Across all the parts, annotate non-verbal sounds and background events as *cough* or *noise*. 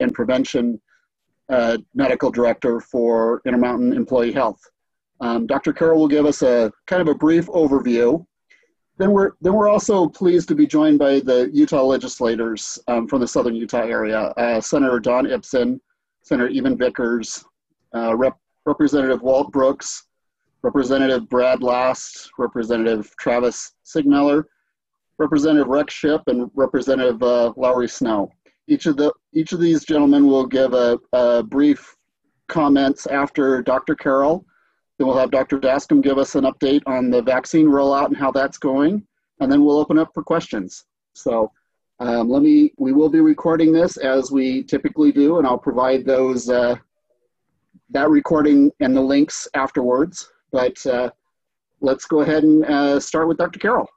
and Prevention uh, Medical Director for Intermountain Employee Health. Um, Dr. Carroll will give us a kind of a brief overview. Then we're, then we're also pleased to be joined by the Utah legislators um, from the Southern Utah area, uh, Senator Don Ipson, Senator Evan Vickers, uh, Rep Representative Walt Brooks, Representative Brad Last, Representative Travis Seegmiller, Representative Rex Shipp, and Representative uh, Lowry Snow. Each of the each of these gentlemen will give a, a brief comments after Dr. Carroll. Then we'll have Dr. Dascom give us an update on the vaccine rollout and how that's going, and then we'll open up for questions. So um, let me. We will be recording this as we typically do, and I'll provide those uh, that recording and the links afterwards. But uh, let's go ahead and uh, start with Dr. Carroll.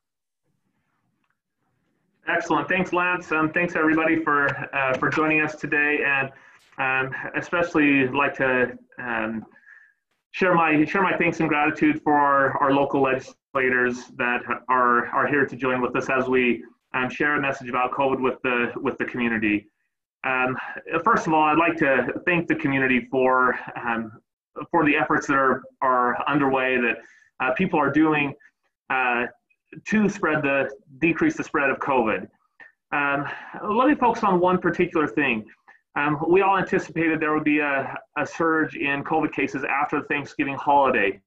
Excellent. Thanks, Lance. Um, thanks, everybody, for uh, for joining us today, and um, especially like to um, share my share my thanks and gratitude for our, local legislators that are are here to join with us as we um, share a message about COVID with the with the community. Um, first of all, I'd like to thank the community for um, for the efforts that are are underway that uh, people are doing. Uh, to spread the decrease the spread of COVID. Um, let me focus on one particular thing. Um, we all anticipated there would be a, a, surge in COVID cases after the Thanksgiving holiday.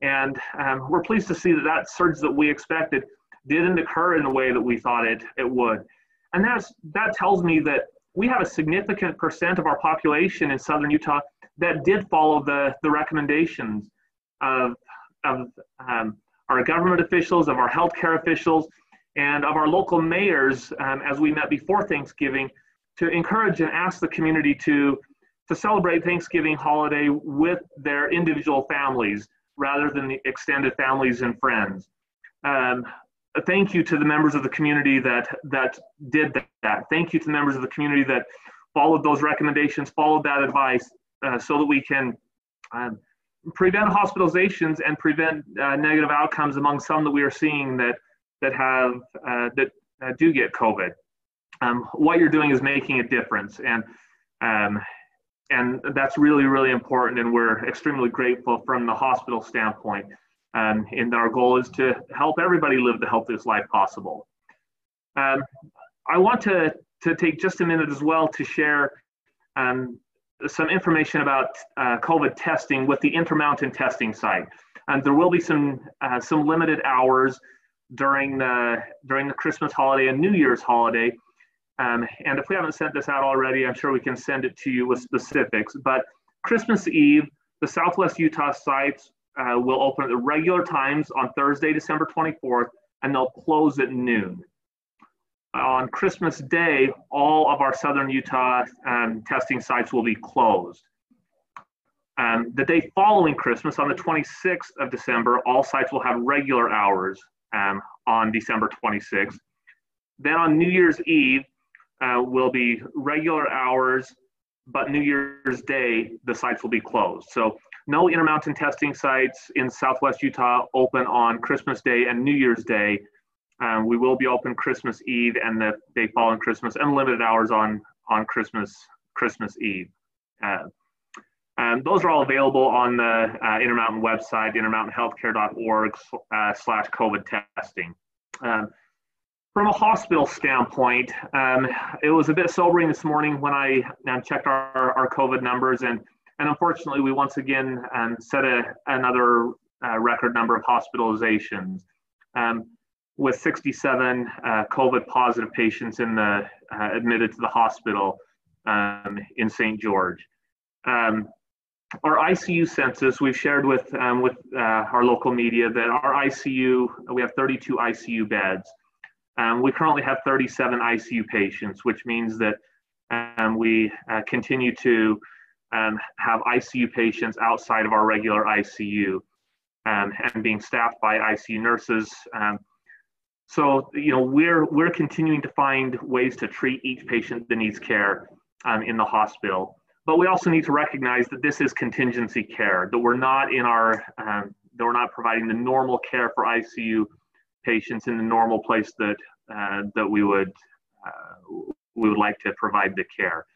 And um, we're pleased to see that that surge that we expected didn't occur in the way that we thought it, it would. And that's, that tells me that we have a significant percent of our population in southern Utah that did follow the, the recommendations of, of um, our government officials, of our healthcare officials, and of our local mayors um, as we met before Thanksgiving to encourage and ask the community to, to celebrate Thanksgiving holiday with their individual families rather than the extended families and friends. Um, thank you to the members of the community that, that did that. Thank you to the members of the community that followed those recommendations, followed that advice uh, so that we can um, prevent hospitalizations and prevent uh, negative outcomes among some that we are seeing that that have uh, that uh, do get COVID. Um, what you're doing is making a difference, and um, and that's really really important. And we're extremely grateful from the hospital standpoint. Um, and our goal is to help everybody live the healthiest life possible. Um, I want to to take just a minute as well to share um, some information about uh, COVID testing with the Intermountain testing site. And there will be some uh, some limited hours during the during the Christmas holiday and New Year's holiday. Um, and if we haven't sent this out already, I'm sure we can send it to you with specifics. But Christmas Eve, the Southwest Utah sites uh, will open at the regular times on Thursday, December 24th, and they'll close at noon on Christmas Day, all of our Southern Utah um, testing sites will be closed. Um, the day following Christmas, on the 26th of December, all sites will have regular hours um, on December 26th. Then on New Year's Eve, uh, will be regular hours, but New Year's Day, the sites will be closed. So no Intermountain testing sites in Southwest Utah open on Christmas Day and New Year's Day um, we will be open Christmas Eve and the day following Christmas, and limited hours on on Christmas Christmas Eve. Uh, and those are all available on the uh, Intermountain website, intermountainhealthcare.org uh, slash COVID testing. Um, from a hospital standpoint, um, it was a bit sobering this morning when I um, checked our, our COVID numbers, and, and unfortunately, we once again um, set a, another uh, record number of hospitalizations. Um, with 67 uh, COVID positive patients in the uh, admitted to the hospital um, in St. George. Um, our ICU census, we've shared with um, with uh, our local media that our ICU, we have 32 ICU beds. Um, we currently have 37 ICU patients, which means that um, we uh, continue to um, have ICU patients outside of our regular ICU and being staffed by ICU nurses. So, you know, we're we're continuing to find ways to treat each patient that needs care um, in the hospital. But we also need to recognize that this is contingency care. That we're not in our um, that we're not providing the normal care for ICU patients in the normal place that uh, that we would uh, we would like to provide the care.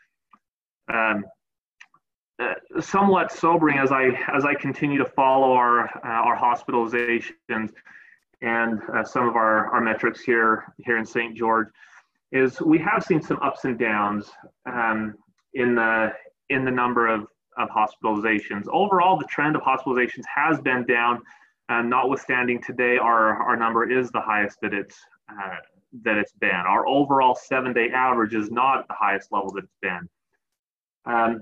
Um, uh, somewhat sobering as I as I continue to follow our uh, our hospitalizations and uh, some of our, our metrics here here in St. George is we have seen some ups and downs um, in the in the number of, of hospitalizations. Overall, the trend of hospitalizations has been down, and notwithstanding today our our number is the highest that it's uh, that it's been. Our overall seven day average is not the highest level that it's been. Um,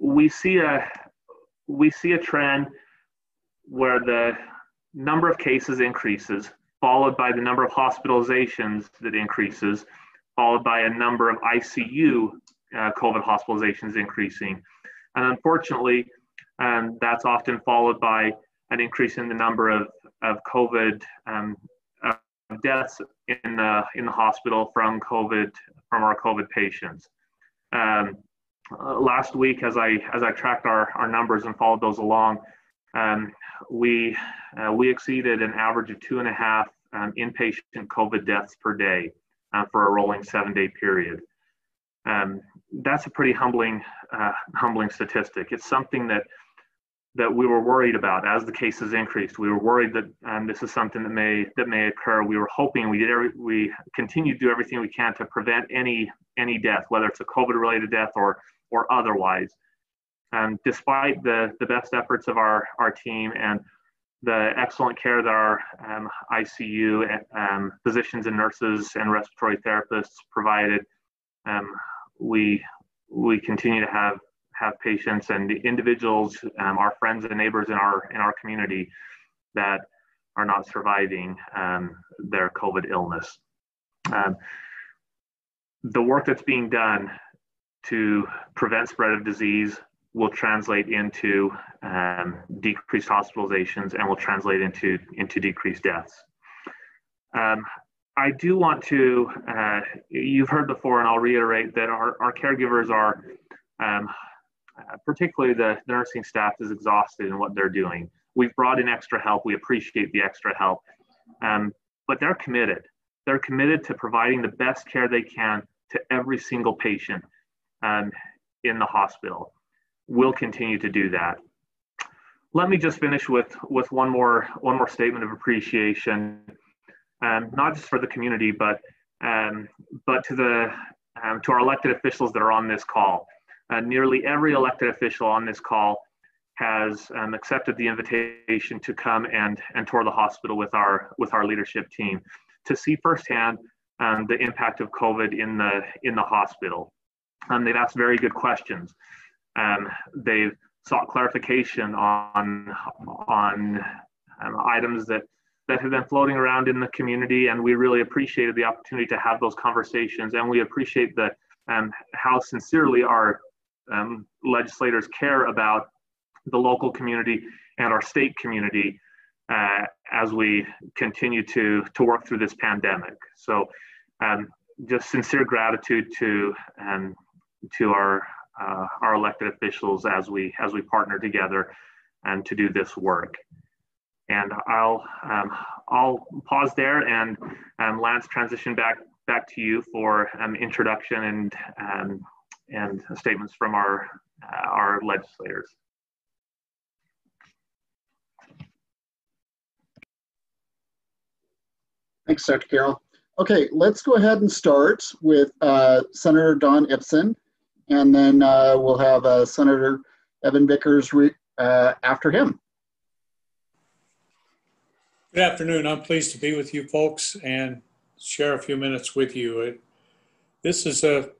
we see a we see a trend where the number of cases increases, followed by the number of hospitalizations that increases, followed by a number of ICU uh, COVID hospitalizations increasing. And unfortunately, um, that's often followed by an increase in the number of, of COVID um, uh, deaths in the, in the hospital from COVID, from our COVID patients. Um, uh, last week, as I as I tracked our, our numbers and followed those along, um, we uh, we exceeded an average of two and a half um, inpatient COVID deaths per day uh, for a rolling seven day period. Um, that's a pretty humbling uh, humbling statistic. It's something that that we were worried about as the cases increased. We were worried that um, this is something that may that may occur. We were hoping we did every, we continue to do everything we can to prevent any any death, whether it's a COVID related death or or otherwise. Um, despite the, the best efforts of our, our team and the excellent care that our um, ICU um, physicians and nurses and respiratory therapists provided, um, we, we continue to have, have patients and individuals, um, our friends and neighbors in our, in our community that are not surviving um, their COVID illness. the work that's being done to prevent spread of disease will translate into um, decreased hospitalizations and will translate into, into decreased deaths. Um, I do want to, uh, you've heard before, and I'll reiterate that our, our caregivers are, um, particularly the nursing staff, is exhausted in what they're doing. We've brought in extra help. We appreciate the extra help, um, but they're committed. They're committed to providing the best care they can to every single patient um, in the hospital. We'll continue to do that. Let me just finish with, with one, more, one more statement of appreciation, um, not just for the community, but, um, but to, the, um, to our elected officials that are on this call. Uh, nearly every elected official on this call has um, accepted the invitation to come and, and tour the hospital with our, with our leadership team to see firsthand um, the impact of COVID in the, in the hospital. Um, they've asked very good questions. Um, they've sought clarification on on um, items that that have been floating around in the community, and we really appreciated the opportunity to have those conversations. And we appreciate the um, how sincerely our um, legislators care about the local community and our state community uh, as we continue to to work through this pandemic. So, um, just sincere gratitude to um, to our uh, our elected officials as we as we partner together and to do this work. And I'll um, I'll pause there and um, Lance transition back back to you for um, introduction and um, and statements from our uh, our legislators. Thanks, Dr. Carroll. Okay, let's go ahead and start with uh, Senator Don Ipson and then uh, we'll have uh, Senator Evan Vickers uh, after him. Good afternoon. I'm pleased to be with you folks and share a few minutes with you. It, this is a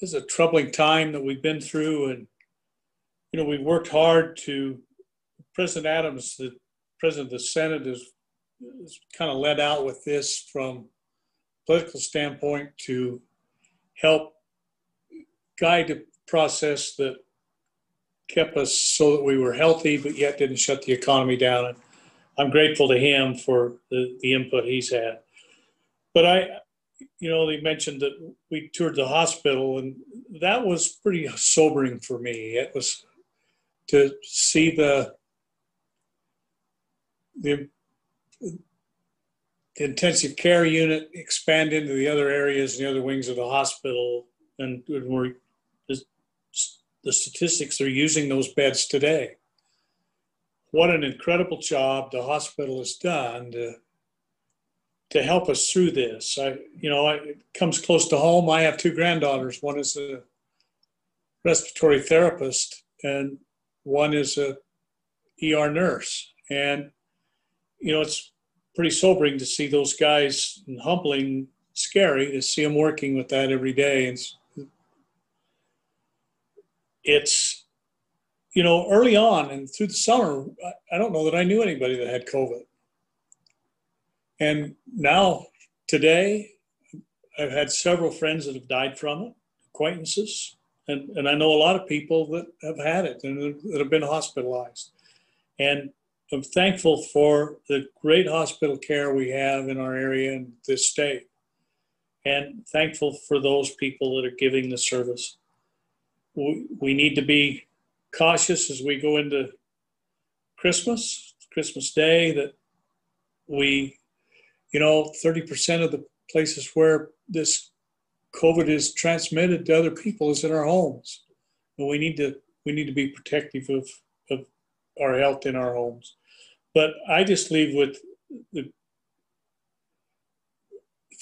this is a troubling time that we've been through, and you know we've worked hard to. President Adams, the president of the Senate, is, is kind of led out with this from political standpoint to help guide a process that kept us so that we were healthy, but yet didn't shut the economy down. And I'm grateful to him for the, the input he's had. But I, you know, they mentioned that we toured the hospital, and that was pretty sobering for me. It was to see the the the intensive care unit expand into the other areas and the other wings of the hospital, and we're the statistics are using those beds today. What an incredible job the hospital has done to, to help us through this. I, you know, I, it comes close to home. I have two granddaughters. One is a respiratory therapist, and one is a ER nurse. And you know, it's pretty sobering to see those guys and humbling, scary to see them working with that every day. And it's, you know, early on and through the summer, I don't know that I knew anybody that had COVID. And now, today, I've had several friends that have died from it, acquaintances, and, and I know a lot of people that have had it and that have been hospitalized. And I'm thankful for the great hospital care we have in our area and this state, and thankful for those people that are giving the service. We, need to be cautious as we go into Christmas, Christmas Day, that we, you know, 30% of the places where this COVID is transmitted to other people is in our homes. And we need to we need to be protective of our health in our homes. But I just leave with the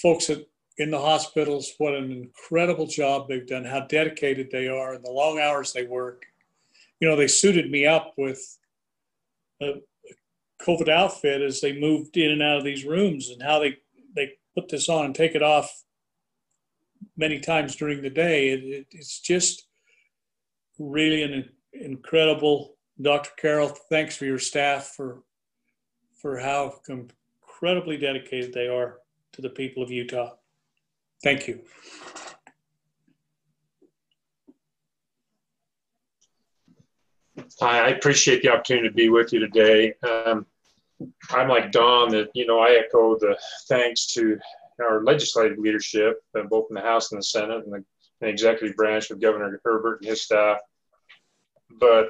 folks at, in the hospitals what an incredible job they've done, how dedicated they are, and the long hours they work. You know, they suited me up with a COVID outfit as they moved in and out of these rooms, and how they they put this on and take it off many times during the day. It, it, it's just really an incredible Dr. Carroll, thanks for your staff for for how incredibly dedicated they are to the people of Utah. Thank you. Hi, I appreciate the opportunity to be with you today. Um, I'm like Don that, you know, I echo the thanks to our legislative leadership, uh, both in the House and the Senate and the, and the executive branch with Governor Herbert and his staff. But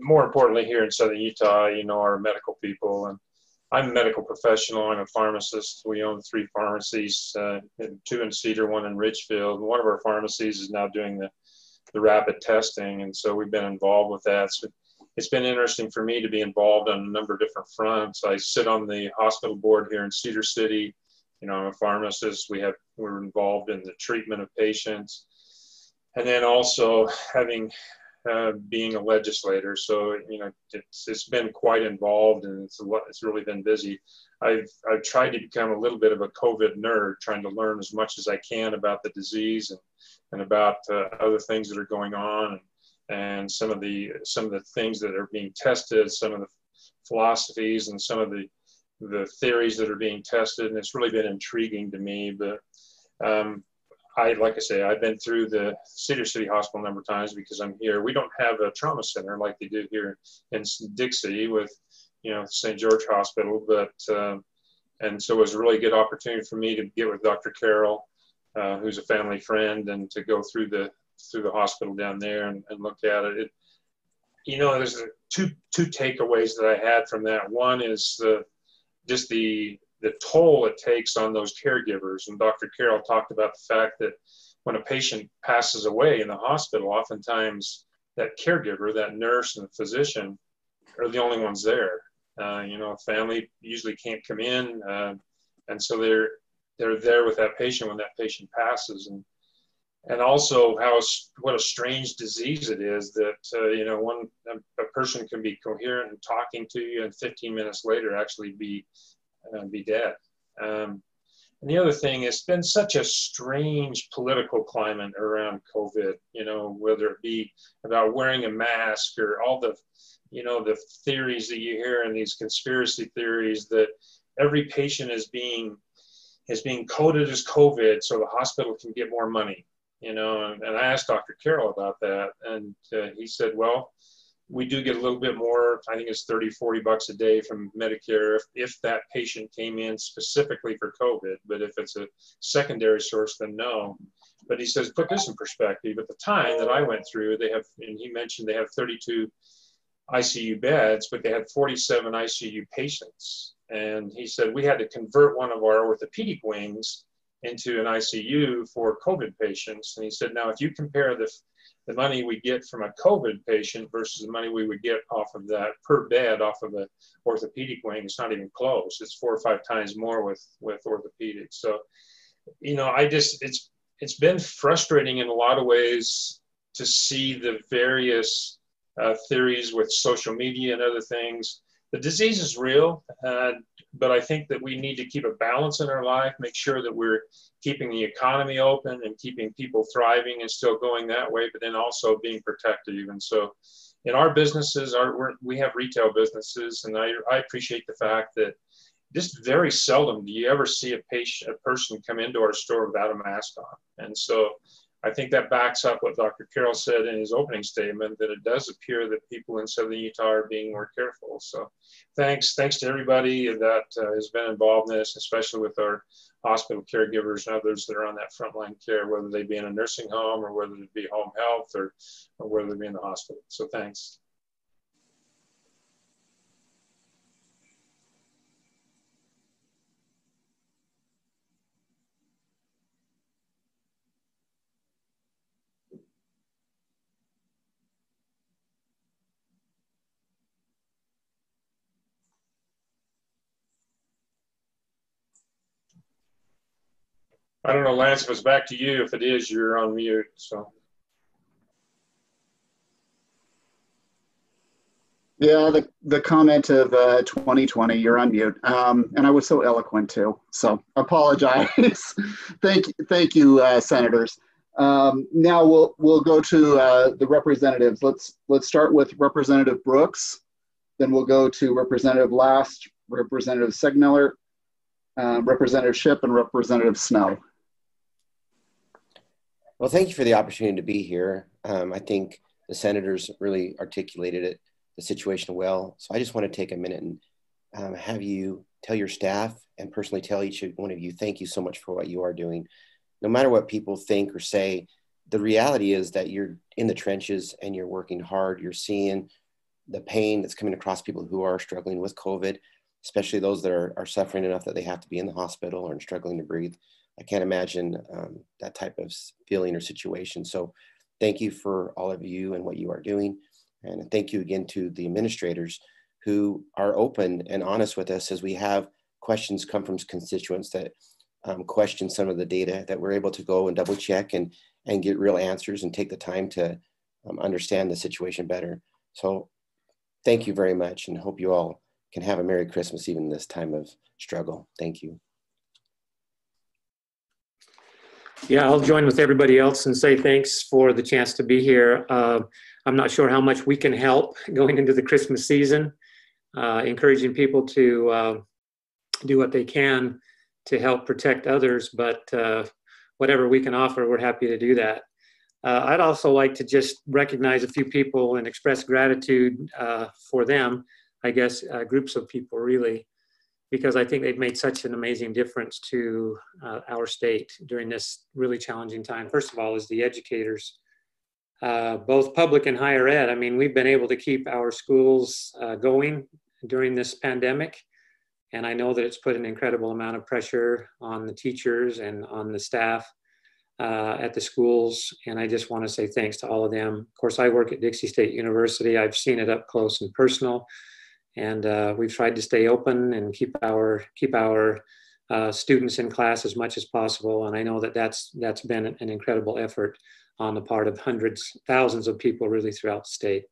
more importantly, here in Southern Utah, you know, our medical people. And I'm a medical professional. I'm a pharmacist. We own three pharmacies, uh, two in Cedar, one in Richfield. One of our pharmacies is now doing the, the rapid testing. And so we've been involved with that. So it's been interesting for me to be involved on a number of different fronts. I sit on the hospital board here in Cedar City. You know, I'm a pharmacist. We have, we're involved in the treatment of patients. And then also having uh, being a legislator. So you know, it's, it's been quite involved, and it's it's really been busy. I've I've tried to become a little bit of a COVID nerd, trying to learn as much as I can about the disease and and about uh, other things that are going on, and, and some of the some of the things that are being tested, some of the philosophies, and some of the the theories that are being tested, and it's really been intriguing to me. But um, I, like I say, I've been through the Cedar City Hospital a number of times because I'm here. We don't have a trauma center like they do here in Dixie with, you know, St. George Hospital. But, um, and so it was a really good opportunity for me to get with Dr. Carroll, uh, who's a family friend, and to go through the through the hospital down there and, and look at it. it you know, there's two two takeaways that I had from that. One is the just the the toll it takes on those caregivers. And Dr. Carroll talked about the fact that when a patient passes away in the hospital, oftentimes that caregiver, that nurse and the physician, are the only ones there. Uh, you know, family usually can't come in, uh, and so they're they're there with that patient when that patient passes, and and also how what a strange disease it is that uh, you know one a person can be coherent and talking to you, and 15 minutes later actually be uh, be dead. Um, and the other thing, it's been such a strange political climate around COVID, you know, whether it be about wearing a mask or all the, you know, the theories that you hear and these conspiracy theories that every patient is being is being coded as COVID so the hospital can get more money, you know. And, and I asked Dr. Carroll about that, and uh, he said, well, we do get a little bit more i think it's 30 40 bucks a day from medicare if, if that patient came in specifically for covid but if it's a secondary source then no. But he says put this in perspective. At the time that i went through they have and he mentioned they have 32 icu beds but they had 47 icu patients. And he said we had to convert one of our orthopedic wings into an ICU for COVID patients. And he said, now if you compare the, the money we get from a COVID patient versus the money we would get off of that per bed off of an orthopedic wing, is not even close. It's four or five times more with, with orthopedics. So, you know, I just, it's, it's been frustrating in a lot of ways to see the various uh, theories with social media and other things. The disease is real, uh, but I think that we need to keep a balance in our life, make sure that we're keeping the economy open and keeping people thriving and still going that way, but then also being protective. And so, in our businesses, our, we have retail businesses, and I, I appreciate the fact that just very seldom do you ever see a patient, a person come into our store without a mask on. And so I think that backs up what Dr. Carroll said in his opening statement that it does appear that people in Southern Utah are being more careful. So thanks, thanks to everybody that uh, has been involved in this, especially with our hospital caregivers and others that are on that frontline care, whether they be in a nursing home or whether it be home health or, or whether they be in the hospital. So thanks. I don't know, Lance, if it's back to you. If it is, you're on mute. So. Yeah, the, the comment of uh, 2020, you're on mute. Um, and I was so eloquent too. So apologize. *laughs* thank, thank you, uh, senators. Um, now we'll, we'll go to uh, the representatives. Let's, let's start with Representative Brooks. Then we'll go to Representative Last, Representative Seegmiller, uh, Representative Shipp, and Representative Snow. Well, thank you for the opportunity to be here. Um, I think the senators really articulated it, the situation well. So I just want to take a minute and um, have you tell your staff and personally tell each one of you, thank you so much for what you are doing. No matter what people think or say, the reality is that you're in the trenches and you're working hard. You're seeing the pain that's coming across people who are struggling with COVID, especially those that are, are suffering enough that they have to be in the hospital or struggling to breathe. I can't imagine um, that type of feeling or situation. So thank you for all of you and what you are doing. And thank you again to the administrators who are open and honest with us as we have questions come from constituents that um, question some of the data that we're able to go and double check and, and get real answers and take the time to um, understand the situation better. So thank you very much and hope you all can have a Merry Christmas even this time of struggle. Thank you. Yeah, I'll join with everybody else and say thanks for the chance to be here. Uh, I'm not sure how much we can help going into the Christmas season, uh, encouraging people to uh, do what they can to help protect others, but uh, whatever we can offer, we're happy to do that. Uh, I'd also like to just recognize a few people and express gratitude uh, for them, I guess, groups of people really because I think they've made such an amazing difference to uh, our state during this really challenging time. First of all, is the educators, uh, both public and higher ed. I mean, we've been able to keep our schools uh, going during this pandemic. And I know that it's put an incredible amount of pressure on the teachers and on the staff uh, at the schools. And I just want to say thanks to all of them. Of course, I work at Dixie State University. I've seen it up close and personal and uh, we've tried to stay open and keep our keep our uh, students in class as much as possible. And I know that that's that's been an incredible effort on the part of hundreds, thousands of people really throughout the state.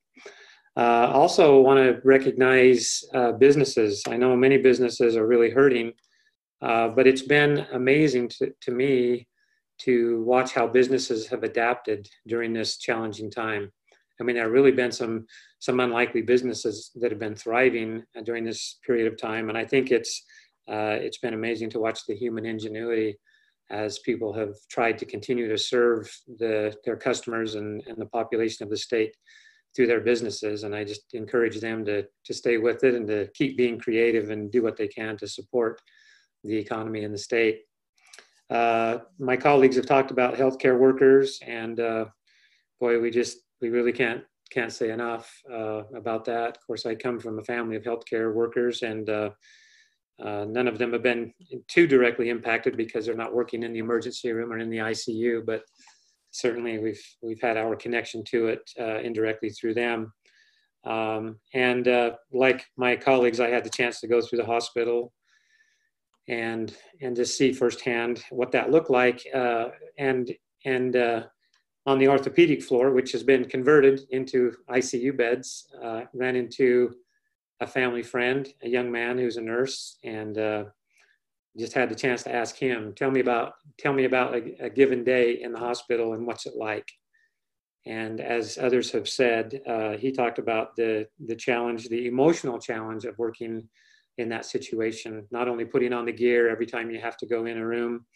Uh, also, want to recognize uh, businesses. I know many businesses are really hurting, uh, but it's been amazing to, to me to watch how businesses have adapted during this challenging time. I mean, there have really been some some unlikely businesses that have been thriving during this period of time, and I think it's uh, it's been amazing to watch the human ingenuity as people have tried to continue to serve the, their customers and, and the population of the state through their businesses. And I just encourage them to, to stay with it and to keep being creative and do what they can to support the economy in the state. Uh, my colleagues have talked about healthcare workers, and uh, boy, we just we really can't can't say enough uh, about that. Of course, I come from a family of healthcare workers, and uh, Uh, none of them have been too directly impacted because they're not working in the emergency room or in the ICU, but certainly we've we've had our connection to it uh, indirectly through them. Um, and uh, like my colleagues, I had the chance to go through the hospital and and just see firsthand what that looked like. Uh, and and on the orthopedic floor, which has been converted into ICU beds, uh, ran into a family friend, a young man who's a nurse, and uh, just had the chance to ask him, tell me about, tell me about a, a, given day in the hospital and what's it like. And as others have said, uh, he talked about the the challenge, the emotional challenge of working in that situation. Not only putting on the gear every time you have to go in a room,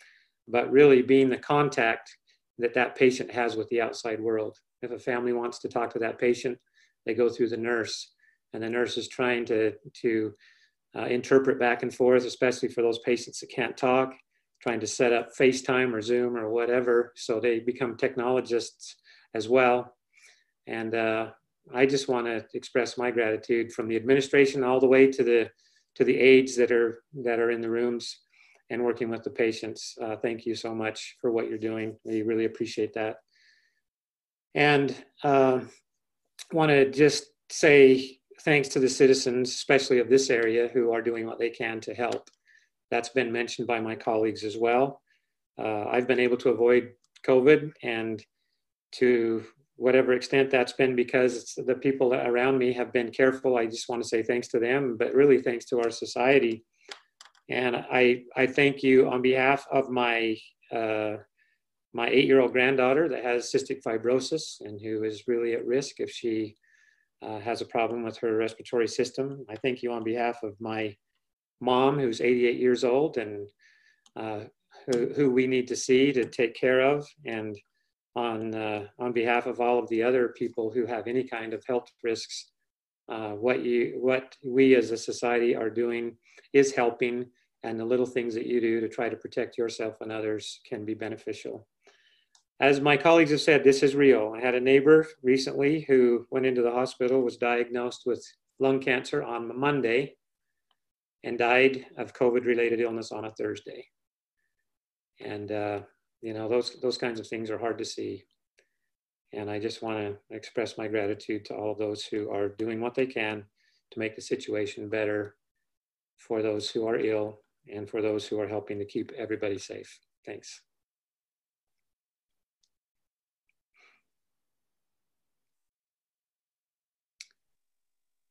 but really being the contact that that patient has with the outside world. If a family wants to talk to that patient, they go through the nurse and the nurse is trying to, to uh, interpret back and forth, especially for those patients that can't talk, trying to set up FaceTime or Zoom or whatever. So they become technologists as well. And uh, I just want to express my gratitude from the administration all the way to the to the aides that are that are in the rooms and working with the patients. Uh, thank you so much for what you're doing. We really appreciate that. And uh, want to just say thanks to the citizens, especially of this area, who are doing what they can to help. That's been mentioned by my colleagues as well. Uh, I've been able to avoid COVID and to whatever extent that's been because the people around me have been careful. I just want to say thanks to them, but really thanks to our society. And I, I thank you on behalf of my, uh, my eight-year-old granddaughter that has cystic fibrosis and who is really at risk if she uh, has a problem with her respiratory system. I thank you on behalf of my mom, who's 88 years old and uh, who, who, we need to see to take care of, and on, uh, on behalf of all of the other people who have any kind of health risks. Uh, what you, what we as a society are doing is helping, and the little things that you do to try to protect yourself and others can be beneficial as my colleagues have said, this is real. I had a neighbor recently who went into the hospital, was diagnosed with lung cancer on Monday, and died of COVID related illness on a Thursday. And, uh, you know, those, those kinds of things are hard to see. And I just want to express my gratitude to all of those who are doing what they can to make the situation better for those who are ill and for those who are helping to keep everybody safe. Thanks.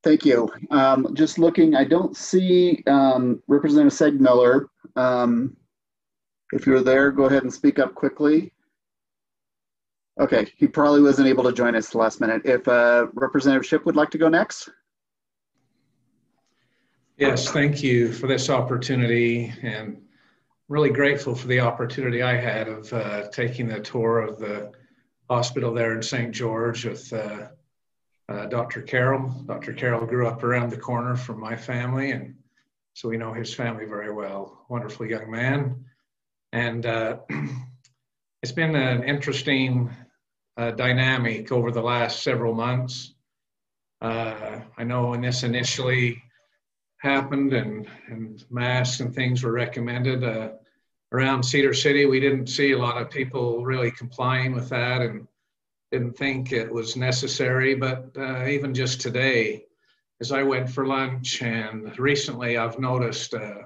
Thank you. Um, just looking, I don't see um, Representative Seegmiller. Um, if you're there, go ahead and speak up quickly. Okay, he probably wasn't able to join us last minute. If uh, Representative Shipp would like to go next. Yes, thank you for this opportunity and really grateful for the opportunity I had of uh, taking the tour of the hospital there in St. George with uh, uh, Dr. Carroll. Dr. Carroll grew up around the corner from my family, and so we know his family very well. Wonderful young man. And uh, *clears throat* it's been an interesting uh, dynamic over the last several months. Uh, I know in this initially happened and, and masks and things were recommended uh, around Cedar City, we didn't see a lot of people really complying with that. And didn't think it was necessary, but uh, even just today, as I went for lunch and recently I've noticed, uh,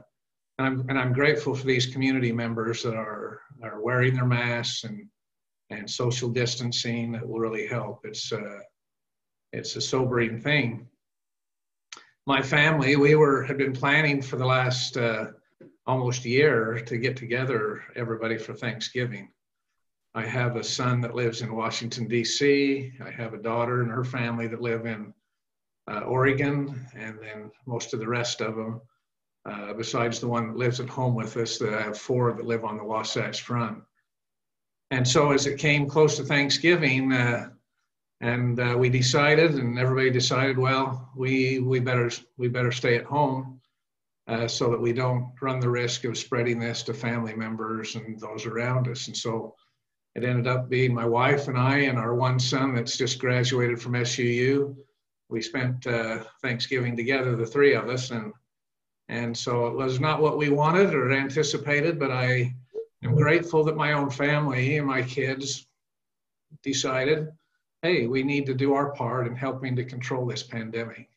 and, I'm, and I'm grateful for these community members that are, are wearing their masks and, and social distancing that will really help. It's, uh, it's a sobering thing. My family, we were, had been planning for the last uh, almost year to get together everybody for Thanksgiving. I have a son that lives in Washington, D.C. I have a daughter and her family that live in uh, Oregon, and then most of the rest of them, uh, besides the one that lives at home with us, that I have four that live on the Wasatch Front. And so as it came close to Thanksgiving, uh, and uh, we decided, and everybody decided, well, we we better we better stay at home. Uh, so that we don't run the risk of spreading this to family members and those around us. And so it ended up being my wife and I and our one son that's just graduated from SUU. We spent uh, Thanksgiving together, the three of us, and And so it was not what we wanted or anticipated, but I am grateful that my own family and my kids decided, hey, we need to do our part in helping to control this pandemic.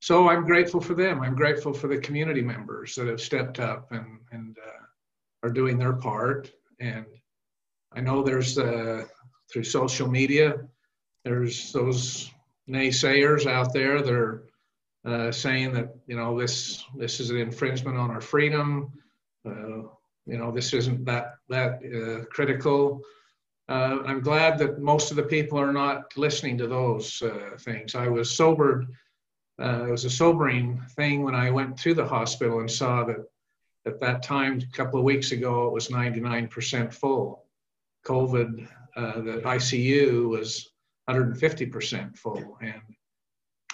So I'm grateful for them. I'm grateful for the community members that have stepped up and, and uh, are doing their part. And I know there's uh, through social media, there's those naysayers out there that are uh, saying that you know this this is an infringement on our freedom. Uh, you know this isn't that that uh, critical. Uh, I'm glad that most of the people are not listening to those uh, things. I was sobered. Uh, it was a sobering thing when I went to the hospital and saw that at that time, a couple of weeks ago, it was 99% full. COVID, the ICU was 150% full, and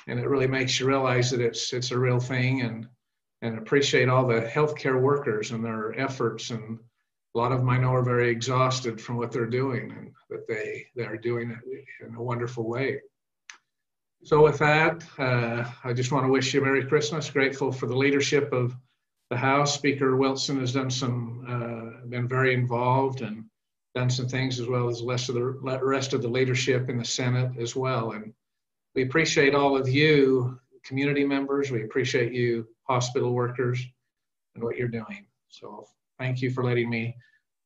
and it really makes you realize that it's it's a real thing and and appreciate all the healthcare workers and their efforts and a lot of know are very exhausted from what they're doing and that they they are doing it in a wonderful way. So with that, uh, I just want to wish you a Merry Christmas. Grateful for the leadership of the House. Speaker Wilson has done some, uh, been very involved and done some things as well as the rest of the rest of the leadership in the Senate as well. And we appreciate all of you, community members. We appreciate you, hospital workers, and what you're doing. So thank you for letting me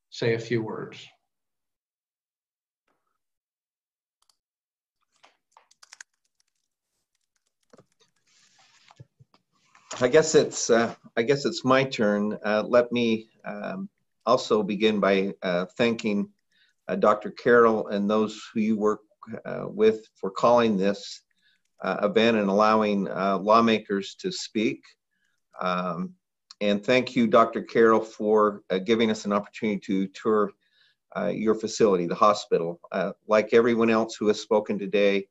say a few words. I guess it's uh, I guess it's my turn. Uh, let me um, also begin by uh, thanking uh, Dr. Carroll and those who you work uh, with for calling this uh, event and allowing lawmakers to speak. Um, and thank you, Dr. Carroll, for uh, giving us an opportunity to tour uh, your facility, the hospital. like everyone else who has spoken today,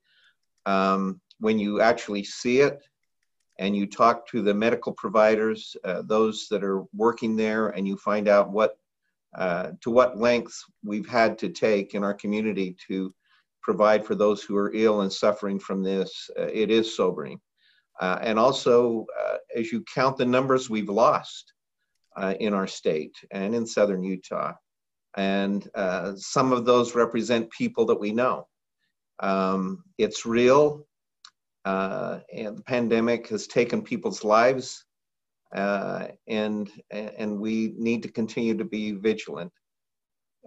um, when you actually see it and you talk to the medical providers, those that are working there, and you find out what uh, to what lengths we've had to take in our community to provide for those who are ill and suffering from this, uh, it is sobering. Uh, and also, uh, as you count the numbers we've lost uh, in our state and in southern Utah, and uh, some of those represent people that we know. Um, it's real, and the pandemic has taken people's lives uh, and and we need to continue to be vigilant.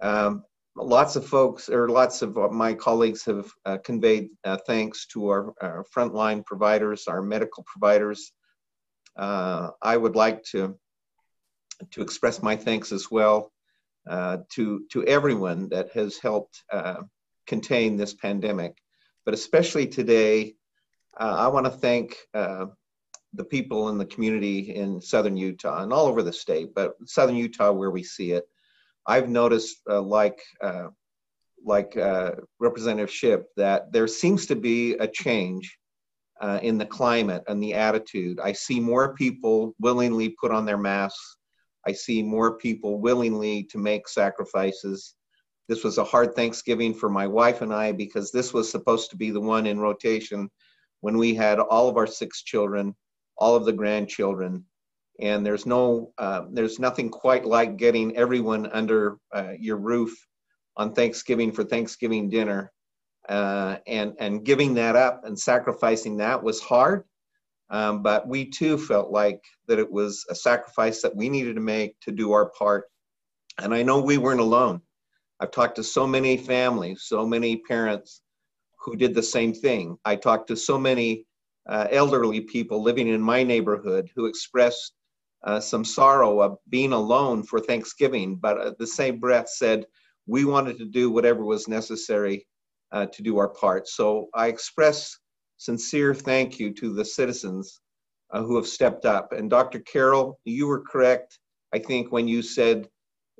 Um, lots of folks, or lots of my colleagues, have uh, conveyed uh, thanks to our, our, frontline providers, our medical providers. Uh, I would like to to express my thanks as well uh, to to everyone that has helped uh, contain this pandemic, but especially today. I want to thank the people in the community in southern Utah and all over the state, but southern Utah where we see it, I've noticed uh, like uh, like uh, Representative Shipp that there seems to be a change uh, in the climate and the attitude. I see more people willingly put on their masks. I see more people willingly to make sacrifices. This was a hard Thanksgiving for my wife and I because this was supposed to be the one in rotation when we had all of our six children all of the grandchildren. And there's no, uh, there's nothing quite like getting everyone under uh, your roof on Thanksgiving for Thanksgiving dinner, uh, and and giving that up and sacrificing that was hard. Um, but we too felt like that it was a sacrifice that we needed to make to do our part. And I know we weren't alone. I've talked to so many families, so many parents who did the same thing. I talked to so many uh, elderly people living in my neighborhood who expressed uh, some sorrow of being alone for Thanksgiving, but at the same breath said, we wanted to do whatever was necessary uh, to do our part. So I express sincere thank you to the citizens uh, who have stepped up. And Dr. Carroll, you were correct, I think, when you said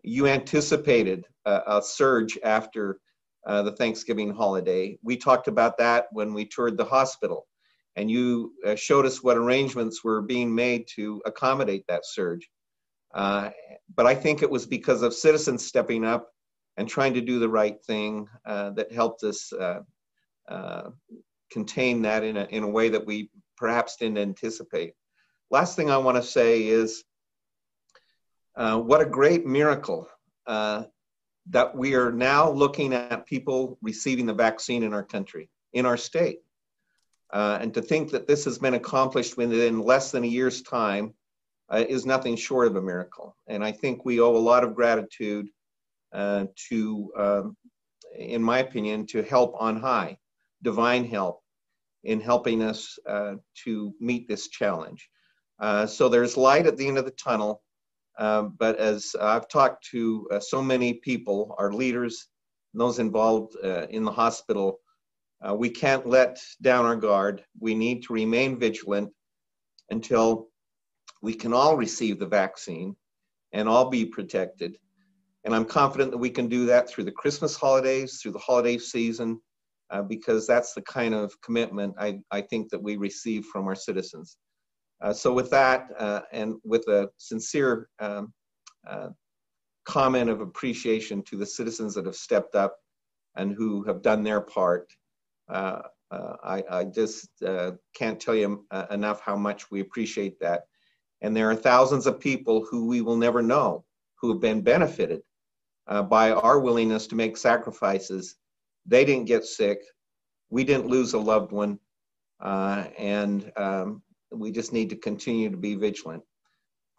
you anticipated a, a surge after uh, the Thanksgiving holiday. We talked about that when we toured the hospital and you uh, showed us what arrangements were being made to accommodate that surge. Uh, but I think it was because of citizens stepping up and trying to do the right thing uh, that helped us uh, uh, contain that in a, in a way that we perhaps didn't anticipate. last thing I want to say is uh, what a great miracle that we are now looking at people receiving the vaccine in our country, in our state. Uh, and to think that this has been accomplished within less than a year's time uh, is nothing short of a miracle. And I think we owe a lot of gratitude uh, to, um, in my opinion, to help on high, divine help in helping us uh, to meet this challenge. Uh, so there's light at the end of the tunnel. Um, but as I've talked to uh, so many people, our leaders, those involved in the hospital, uh, we can't let down our guard. We need to remain vigilant until we can all receive the vaccine and all be protected. And I'm confident that we can do that through the Christmas holidays, through the holiday season, uh, because that's the kind of commitment I, I think that we receive from our citizens. Uh, so with that, uh, and with a sincere um, uh, comment of appreciation to the citizens that have stepped up and who have done their part, uh, uh, I, I, just uh, can't tell you enough how much we appreciate that. And there are thousands of people who we will never know who have been benefited by our willingness to make sacrifices. They didn't get sick. We didn't lose a loved one. and um, we just need to continue to be vigilant.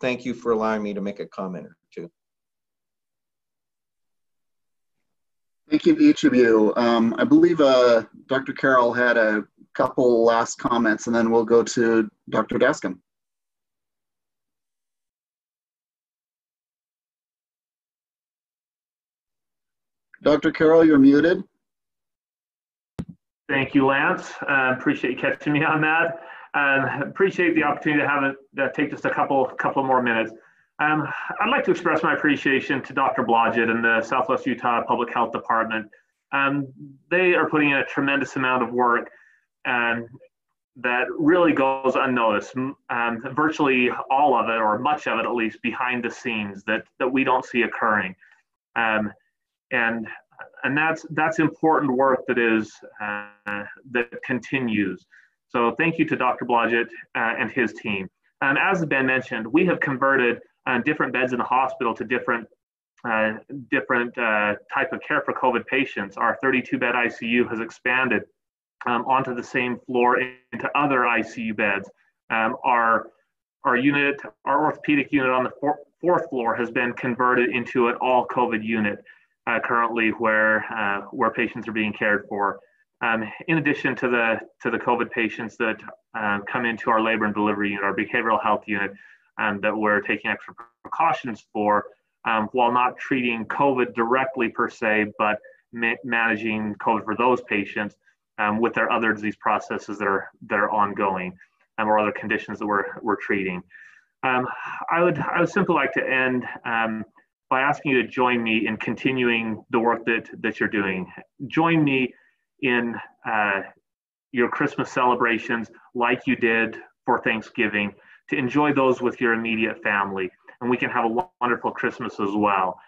Thank you for allowing me to make a comment or two. Thank you to each of you. Um, I believe uh, Dr. Carroll had a couple last comments and then we'll go to Dr. Dascom. Dr. Carroll, you're muted. Thank you, Lance. Uh, appreciate you catching me on that. Um, appreciate the opportunity to have it uh, take just a couple couple more minutes. Um, I'd like to express my appreciation to Dr. Blodgett and the Southwest Utah Public Health Department. Um, they are putting in a tremendous amount of work um, that really goes unnoticed. Um, virtually all of it, or much of it at least, behind the scenes that that we don't see occurring, um, and and that's that's important work that is uh, that continues. So thank you to Dr. Blodgett uh, and his team. Um, as Ben mentioned, we have converted uh, different beds in the hospital to different uh, different uh, type of care for COVID patients. Our 32 bed ICU has expanded um, onto the same floor into other ICU beds. Um, our our unit, our orthopedic unit on the four, fourth floor has been converted into an all COVID unit uh, currently where uh, where patients are being cared for. Um, in addition to the to the COVID patients that um, come into our labor and delivery unit, our behavioral health unit, um, that we're taking extra precautions for, um, while not treating COVID directly per se, but ma managing COVID for those patients um, with their other disease processes that are that are ongoing, um, or other conditions that we're we're treating. I would I would simply like to end by asking you to join me in continuing the work that that you're doing. Join me in uh, your Christmas celebrations like you did for Thanksgiving, to enjoy those with your immediate family. And we can have a wonderful Christmas as well.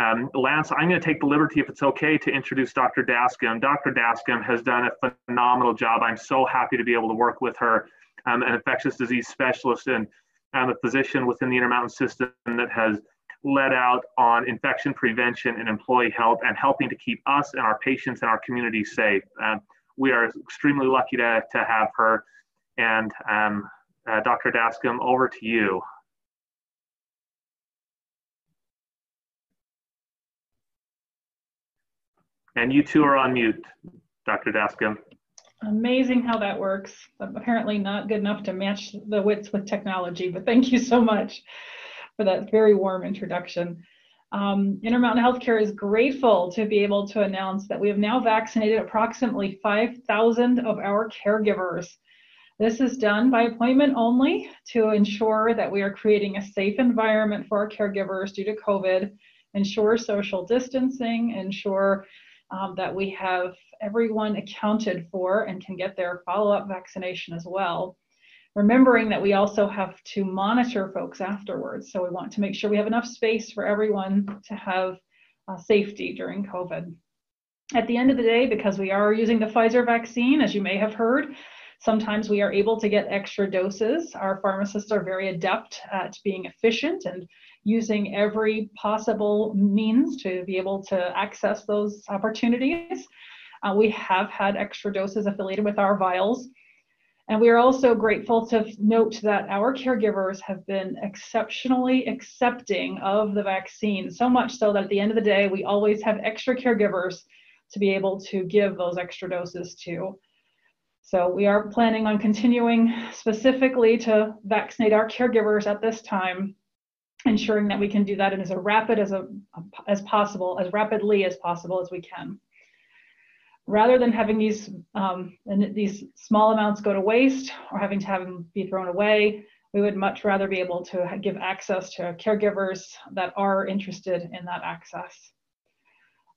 Um, Lance, I'm going to take the liberty, if it's okay, to introduce Dr. Dascom. Dr. Dascom has done a phenomenal job. I'm so happy to be able to work with her, um, an infectious disease specialist and um, a physician within the Intermountain system that has led out on infection prevention and employee health and helping to keep us and our patients and our community safe. Um, we are extremely lucky to, to have her. And um, uh, Dr. Dascom, over to you. And you two are on mute, Dr. Dascom. Amazing how that works. Apparently not good enough to match the wits with technology, but thank you so much for that very warm introduction. Um, Intermountain Healthcare is grateful to be able to announce that we have now vaccinated approximately 5,000 of our caregivers. This is done by appointment only to ensure that we are creating a safe environment for our caregivers due to COVID, ensure social distancing, ensure um, that we have everyone accounted for and can get their follow up vaccination as well remembering that we also have to monitor folks afterwards. So we want to make sure we have enough space for everyone to have uh, safety during COVID. At the end of the day, because we are using the Pfizer vaccine, as you may have heard, Sometimes we are able to get extra doses. Our pharmacists are very adept at being efficient and using every possible means to be able to access those opportunities. Uh, we have had extra doses affiliated with our vials. And we are also grateful to note that our caregivers have been exceptionally accepting of the vaccine, so much so that at the end of the day, we always have extra caregivers to be able to give those extra doses to. So we are planning on continuing specifically to vaccinate our caregivers at this time, ensuring that we can do that in as a rapid as a as possible, as rapidly as possible as we can rather than having these um, these small amounts go to waste or having to have them be thrown away, we would much rather be able to give access to caregivers that are interested in that access.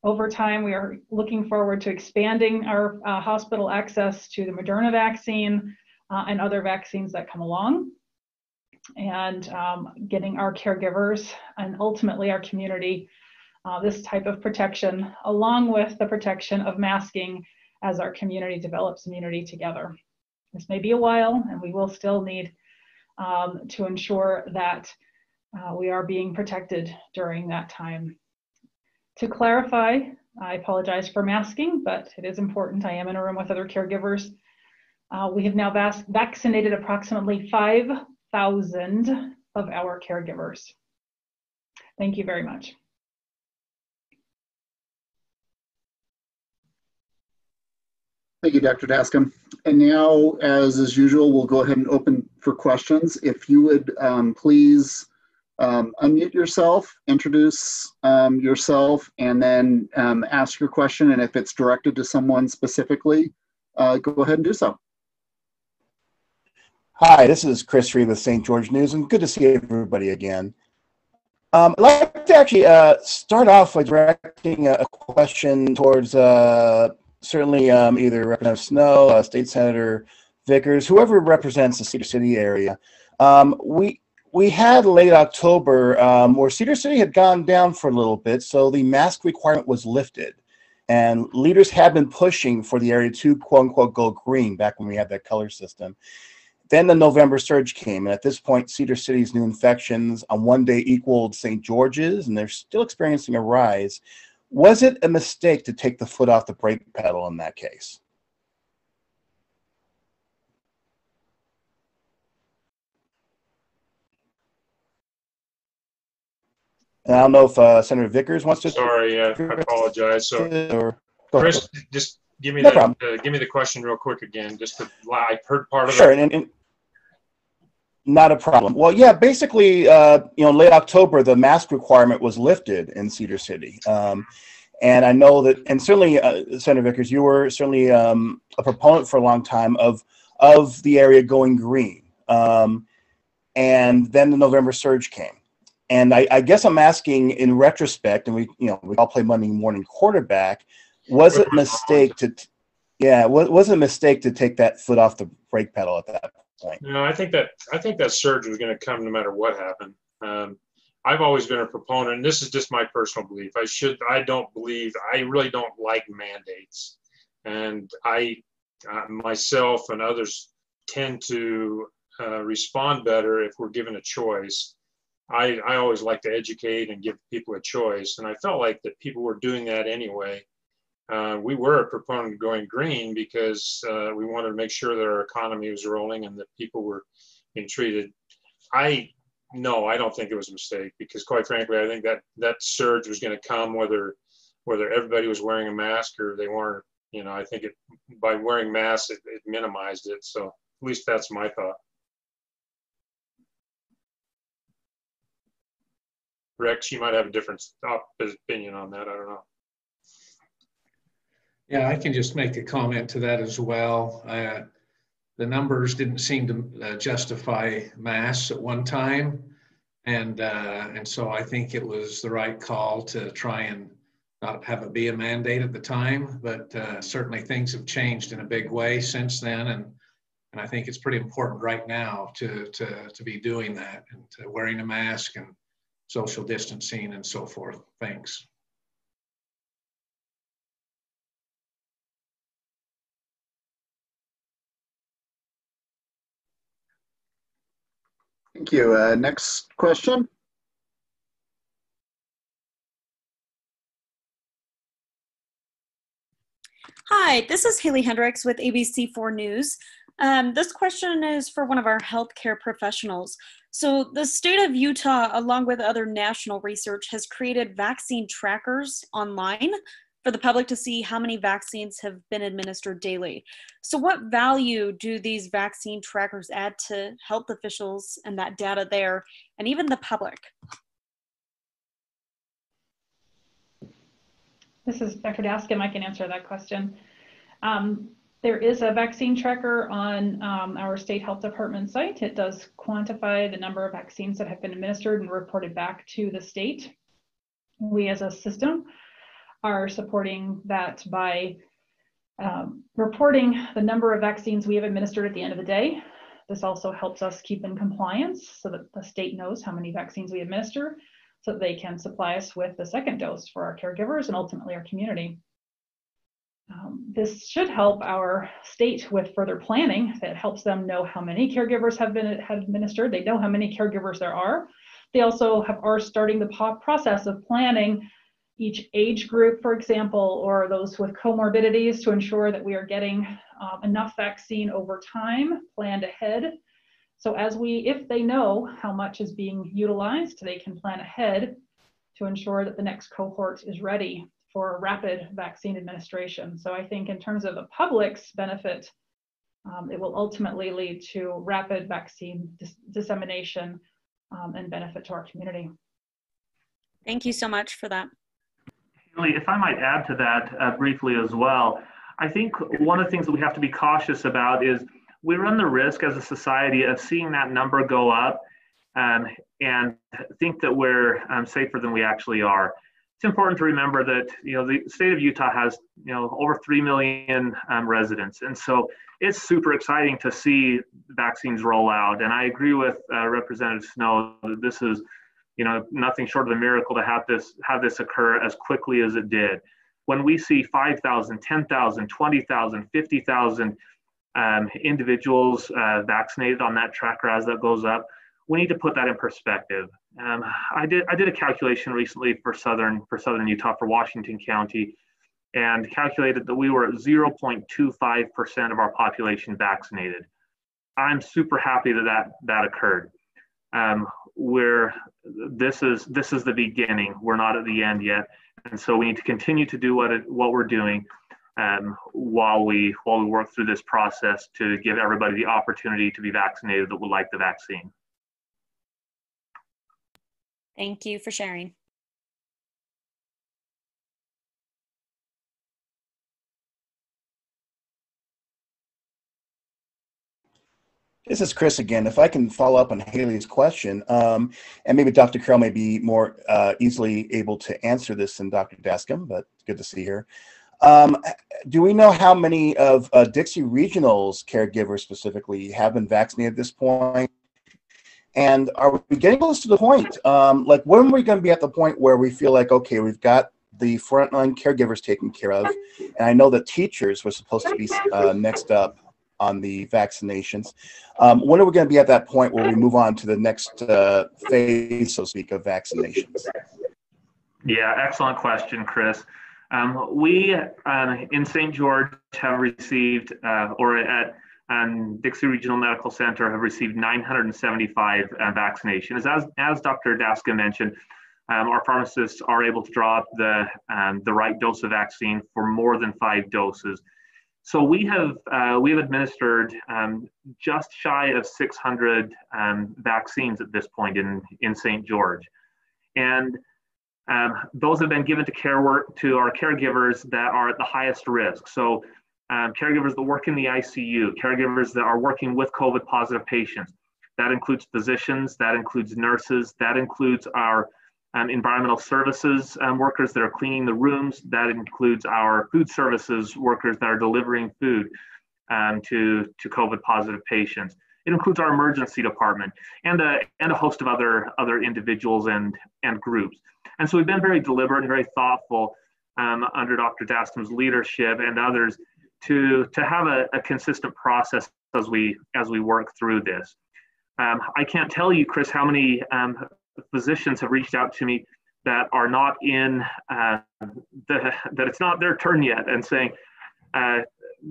Over time, we are looking forward to expanding our uh, hospital access to the Moderna vaccine uh, and other vaccines that come along, and um, getting our caregivers and ultimately our community uh, this type of protection, along with the protection of masking as our community develops immunity together. This may be a while, and we will still need um, to ensure that uh, we are being protected during that time. To clarify, I apologize for masking, but it is important. I am in a room with other caregivers. Uh, we have now vaccinated approximately 5,000 of our caregivers. Thank you very much. Thank you, Dr. Dascom. And now, as is usual, we'll go ahead and open for questions. If you would um, please um, unmute yourself, introduce um, yourself, and then um, ask your question. And if it's directed to someone specifically, uh, go ahead and do so. Hi, this is Chris Reed with St. George News, and good to see everybody again. Um, I'd like to actually uh, start off by directing a, question towards uh, certainly um, either Representative Snow, uh, State Senator Vickers, whoever represents the Cedar City area. Um, we we had late October um, where Cedar City had gone down for a little bit, so the mask requirement was lifted. And leaders had been pushing for the area to quote unquote go green back when we had that color system. Then the November surge came, and at this point, Cedar City's new infections on one day equaled St. George's, and they're still experiencing a rise. Was it a mistake to take the foot off the brake pedal in that case? And I don't know if uh, Senator Vickers wants to. Sorry, uh, I apologize. So, Chris, just give me no the uh, give me the question real quick again. Just to, I heard part of sure, it. Sure, and, and, not a problem. Well, yeah, basically, uh, you know, late October, the mask requirement was lifted in Cedar City. Um, and I know that, and certainly, uh, Senator Vickers, you were certainly um, a proponent for a long time of of the area going green. Um, and then the November surge came. And I, I, guess I'm asking in retrospect, and we, you know, we all play Monday morning quarterback. Was it a mistake to, yeah, was, it a mistake to take that foot off the brake pedal at that point. No, I think that I think that surge was going to come no matter what happened. Um, I've always been a proponent, and this is just my personal belief. I should, I don't believe, I really don't like mandates, and I uh, myself and others tend to uh, respond better if we're given a choice. I, I always like to educate and give people a choice, and I felt like that people were doing that anyway. Uh, we were a proponent of going green because uh, we wanted to make sure that our economy was rolling and that people were being treated. I no, I don't think it was a mistake because quite frankly, I think that that surge was going to come whether whether everybody was wearing a mask or they weren't. You know, I think it by wearing masks it, it minimized it. So at least that's my thought. Rex, you might have a different opinion on that. I don't know. Yeah, I can just make a comment to that as well. Uh, the numbers didn't seem to uh, justify masks at one time, and uh, and so I think it was the right call to try and not have it be a mandate at the time. But uh, certainly things have changed in a big way since then, and and I think it's pretty important right now to to to be doing that and wearing a mask and social distancing and so forth. Thanks. Thank you. Uh, next question. Hi, this is Haley Hendricks with ABC4 News. Um, this question is for one of our healthcare professionals. So, the state of Utah, along with other national research, has created vaccine trackers online for the public to see how many vaccines have been administered daily. So, what value do these vaccine trackers add to health officials and that data there, and even the public? This is Dr. Dascom. I can answer that question. Um, there is a vaccine tracker on um, our state health department site. It does quantify the number of vaccines that have been administered and reported back to the state. We as a system are supporting that by um, reporting the number of vaccines we have administered at the end of the day. This also helps us keep in compliance so that the state knows how many vaccines we administer so that they can supply us with the second dose for our caregivers and ultimately our community. Um, this should help our state with further planning that helps them know how many caregivers have been administered. They know how many caregivers there are. They also have, are starting the process of planning each age group, for example, or those with comorbidities to ensure that we are getting um, enough vaccine over time planned ahead. So as we, if they know how much is being utilized, they can plan ahead to ensure that the next cohort is ready for rapid vaccine administration. So I think in terms of the public's benefit, um, it will ultimately lead to rapid vaccine dis dissemination um, and benefit to our community. Thank you so much for that. Haley, if I might add to that uh, briefly as well, I think one of the things that we have to be cautious about is we run the risk as a society of seeing that number go up um, and think that we're um, safer than we actually are it's important to remember that you know the state of Utah has you know over three million um, residents, and so it's super exciting to see vaccines roll out. And I agree with uh, Representative Snow that this is you know nothing short of a miracle to have this have this occur as quickly as it did. When we see 5,000, 10,000, 20,000, 50,000 um, individuals uh, vaccinated on that tracker as that goes up, we need to put that in perspective. Um, I did I did a calculation recently for southern for southern Utah for Washington County, and calculated that we were at 0.25 percent of our population vaccinated. I'm super happy that that that occurred. Um, we're this is this is the beginning. We're not at the end yet, and so we need to continue to do what it, what we're doing um, while we while we work through this process to give everybody the opportunity to be vaccinated that would like the vaccine. Thank you for sharing. This is Chris again. If I can follow up on Haley's question, um, and maybe Dr. Carroll may be more uh, easily able to answer this than Dr. Dascom, but good to see her. Um, do we know how many of uh, Dixie Regional's caregivers specifically have been vaccinated at this point? And are we getting close to the point? Um, like, when are we going to be at the point where we feel like, okay, we've got the frontline caregivers taken care of? And I know that teachers were supposed to be uh, next up on the vaccinations. Um, when are we going to be at that point where we move on to the next uh, phase, so to speak, of vaccinations? Yeah, excellent question, Chris. Um, we um, in St. George have received, uh, or at and Dixie Regional Medical Center have received 975 uh, vaccinations. As, as Dr. Dascom mentioned, um, our pharmacists are able to draw up the, um, the right dose of vaccine for more than five doses. So we have, uh, we have administered um, just shy of 600 um, vaccines at this point in, in St. George. And um, those have been given to care work to our caregivers that are at the highest risk. So um, caregivers that work in the ICU, caregivers that are working with COVID positive patients. That includes physicians, that includes nurses, that includes our um, environmental services um, workers that are cleaning the rooms, that includes our food services workers that are delivering food um, to, to COVID positive patients. It includes our emergency department and a, and a host of other, other individuals and, and groups. And so we've been very deliberate and very thoughtful um, under Dr. Dascom's leadership and others to to have a, a consistent process as we as we work through this. Um, I can't tell you, Chris, how many um, physicians have reached out to me that are not in uh, the, that it's not their turn yet, and saying, uh,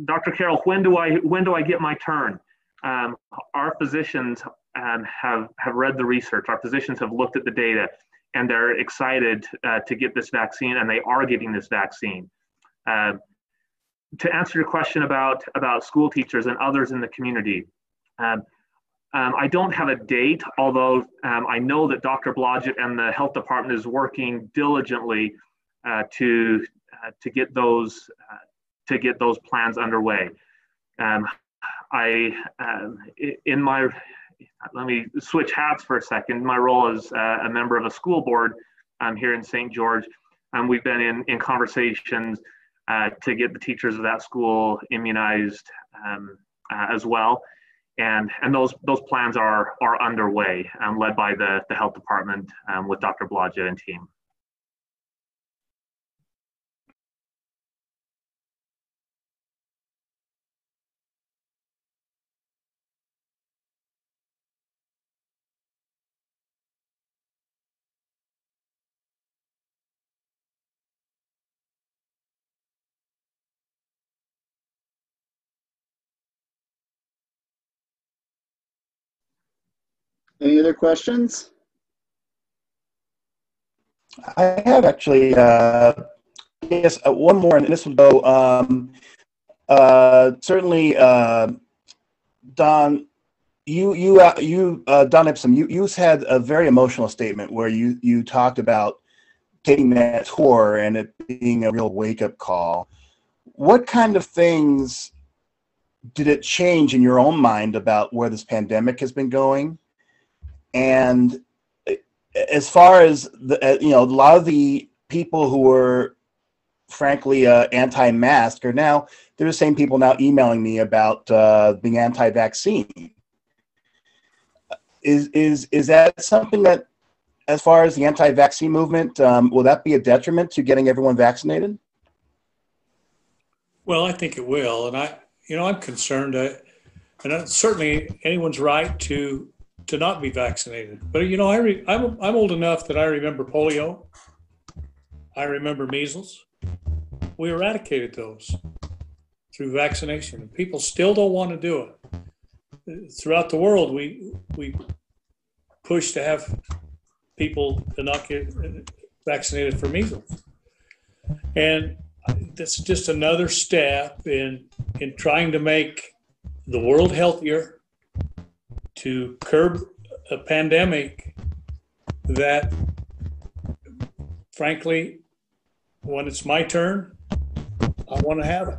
"Dr. Carroll, when do I when do I get my turn?" Um, our physicians um, have have read the research. Our physicians have looked at the data, and they're excited uh, to get this vaccine, and they are getting this vaccine. To answer your question about about school teachers and others in the community, um, um, I don't have a date, although um, I know that Dr. Blodgett and the health department is working diligently uh, to uh, to get those uh, to get those plans underway. Um, I um, in my let me switch hats for a second. My role as uh, a member of a school board um, here in St. George, um, we've been in in conversations uh, to get the teachers of that school immunized um, uh, as well and and those those plans are are underway, um, led by the the health department um, with Dr. Blodgett and team. Any other questions? I have actually, uh, yes, uh, one more, and this will go. Um, uh, certainly, uh, Don, you, you, uh, you, uh, Don Ipson, you, you had a very emotional statement where you, you talked about taking that tour and it being a real wake up call. What kind of things did it change in your own mind about where this pandemic has been going? And as far as the, uh, you know, a lot of the people who were frankly uh, anti-mask are now they're the same people now emailing me about uh, being anti-vaccine. Is is is that something that, as far as the anti-vaccine movement, um, will that be a detriment to getting everyone vaccinated? Well, I think it will, and I, you know, I'm concerned. Uh, and certainly, anyone's right to to not be vaccinated. But you know, I re, I'm I'm old enough that I remember polio. I remember measles. We eradicated those through vaccination, people still don't want to do it. Throughout the world, we we push to have people inoculate uh, vaccinated for measles, and that's just another step in in trying to make the world healthier to curb a pandemic that, frankly, when it's my turn, I want to have it.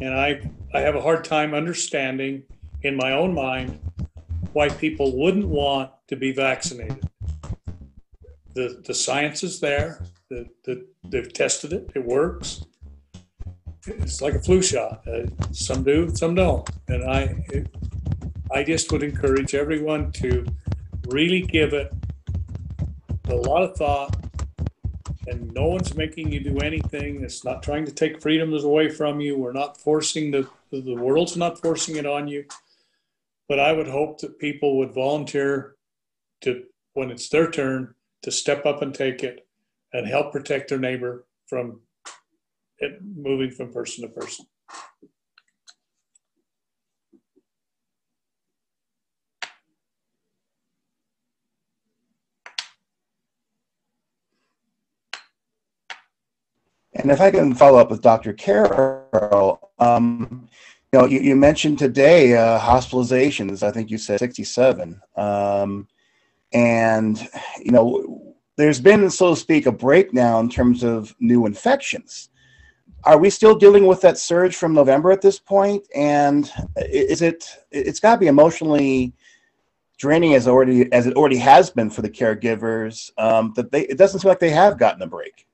And I, I have a hard time understanding in my own mind why people wouldn't want to be vaccinated. The, the science is there, the, the, they've tested it, it works. It's like a flu shot. Uh, some do, some don't. And I, it, I just would encourage everyone to really give it a lot of thought. And no one's making you do anything. It's not trying to take freedoms away from you. We're not forcing the, the world's not forcing it on you. But I would hope that people would volunteer to, when it's their turn, to step up and take it and help protect their neighbor from it moving from person to person. And if I can follow up with Dr. Carroll, um, you know, you, you mentioned today uh, hospitalizations. I think you said 67. Um, and, you know, there's been, so to speak, a breakdown in terms of new infections. Are we still dealing with that surge from November at this point? And is it, it's got to be emotionally draining as already as it already has been for the caregivers. Um, that they, it doesn't seem like they have gotten a break.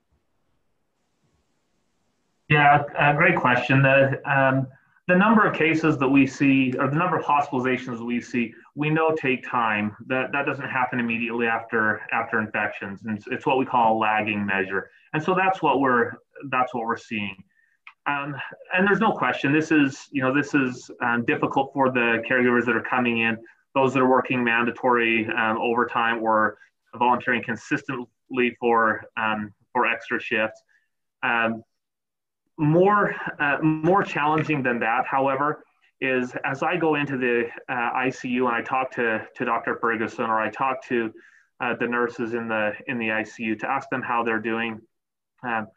Yeah, great question. The um, the number of cases that we see, or the number of hospitalizations we see, we know take time. That that doesn't happen immediately after after infections, and it's, it's what we call a lagging measure. And so that's what we're that's what we're seeing. Um, and there's no question this is you know this is um, difficult for the caregivers that are coming in those that are working mandatory um, overtime or volunteering consistently for um, for extra shifts. Um, more uh, more challenging than that, however, is as I go into the uh, ICU and I talk to to Dr. Ferguson or I talk to uh, the nurses in the in the ICU to ask them how they're doing. Um,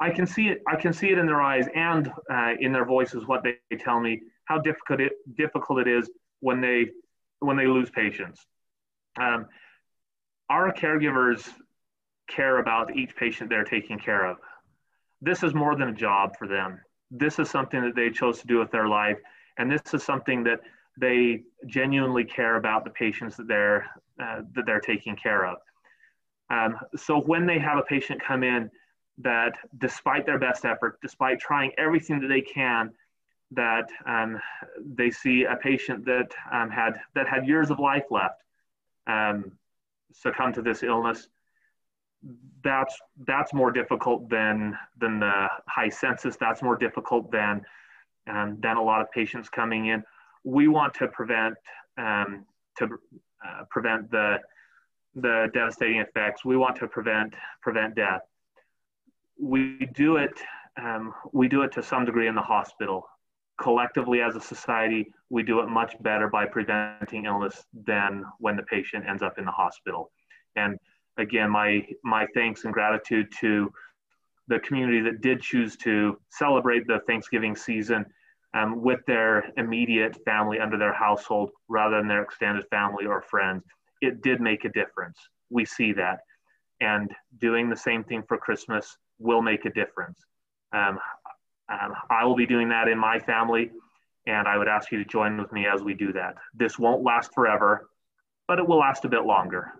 I can see it. I can see it in their eyes and uh, in their voices what they, they tell me how difficult it difficult it is when they when they lose patients. Um, our caregivers care about each patient they're taking care of. This is more than a job for them. This is something that they chose to do with their life, and this is something that they genuinely care about the patients that they're uh, that they're taking care of. Um, so when they have a patient come in that, despite their best effort, despite trying everything that they can, that um, they see a patient that um, had that had years of life left um, succumb to this illness. That's that's more difficult than than the high census. That's more difficult than um, than a lot of patients coming in. We want to prevent um, to uh, prevent the the devastating effects. We want to prevent prevent death. We do it um, we do it to some degree in the hospital collectively as a society, we do it much better by preventing illness than when the patient ends up in the hospital. And again, my, my thanks and gratitude to the community that did choose to celebrate the Thanksgiving season um, with their immediate family under their household rather than their extended family or friends. It did make a difference. We see that. And doing the same thing for Christmas will make a difference. Um, um, I will be doing that in my family, and I would ask you to join with me as we do that. This won't last forever, but it will last a bit longer.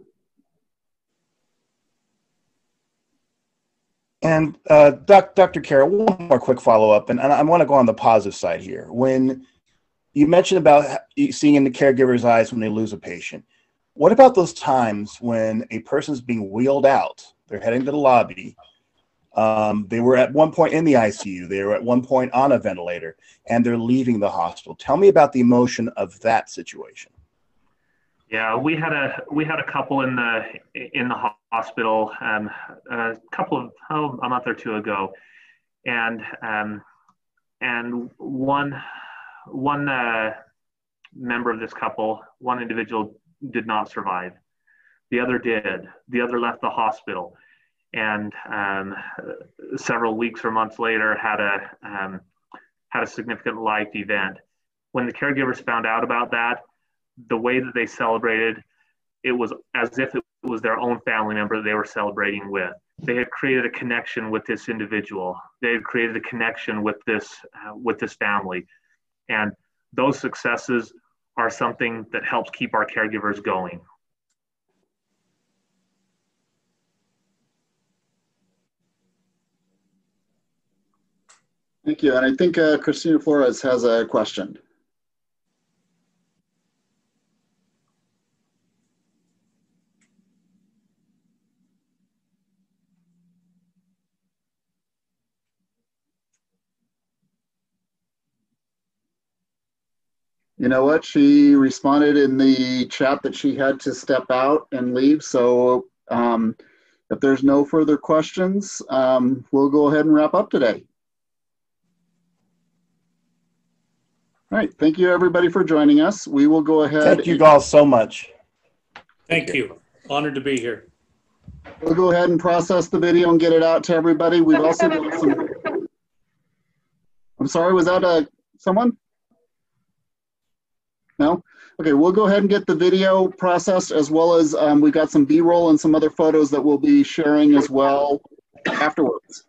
And uh, doc, Dr. Carroll, one more quick follow up, and, and I want to go on the positive side here. When you mentioned about seeing in the caregiver's eyes when they lose a patient, what about those times when a person's being wheeled out, they're heading to the lobby, um, they were at one point in the ICU. They were at one point on a ventilator, and they're leaving the hospital. Tell me about the emotion of that situation. Yeah, we had a we had a couple in the in the hospital um, a couple of oh, a month or two ago, and um, and one one uh, member of this couple, one individual did not survive. The other did. The other left the hospital and um, several weeks or months later had a um, had a significant life event. When the caregivers found out about that, the way that they celebrated, it was as if it was their own family member they were celebrating with. They had created a connection with this individual. They had created a connection with this uh, with this family, and those successes are something that helps keep our caregivers going. Thank you. And I think uh, Christina Flores has a question. You know what? She responded in the chat that she had to step out and leave. So um, if there's no further questions, um, we'll go ahead and wrap up today. All right. Thank you, everybody, for joining us. We will go ahead. Thank you all so much. Thank you. Honored to be here. We'll go ahead and process the video and get it out to everybody. We've also got some. I'm sorry, was that a uh, someone? No? Okay, we'll go ahead and get the video processed as well as um, we've got some B-roll and some other photos that we'll be sharing as well afterwards.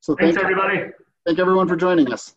So thanks, thank everybody. Thank everyone for joining us.